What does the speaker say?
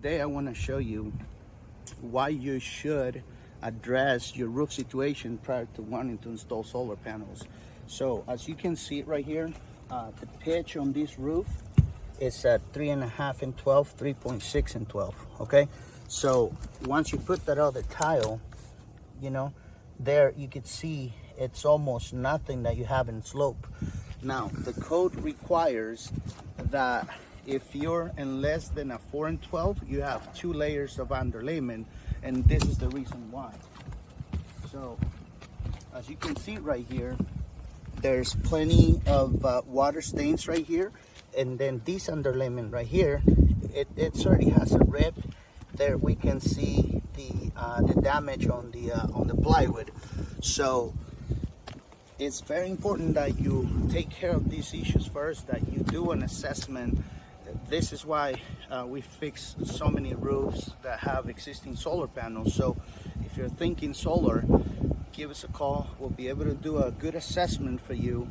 Today I want to show you why you should address your roof situation prior to wanting to install solar panels. So as you can see right here, uh, the pitch on this roof is at three and a half and 12, 3.6 and 12, okay? So once you put that other tile, you know, there you can see it's almost nothing that you have in slope. Now, the code requires that if you're in less than a 4 and 12, you have two layers of underlayment, and this is the reason why. So, as you can see right here, there's plenty of uh, water stains right here, and then this underlayment right here, it, it already has a rip. There we can see the uh, the damage on the uh, on the plywood. So it's very important that you take care of these issues first, that you do an assessment this is why uh, we fix so many roofs that have existing solar panels. So if you're thinking solar, give us a call. We'll be able to do a good assessment for you